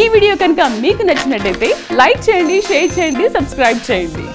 ఈ వీడియో కనుక మీకు నచ్చినట్టయితే లైక్ చేయండి షేర్ చేయండి సబ్స్క్రైబ్ చేయండి.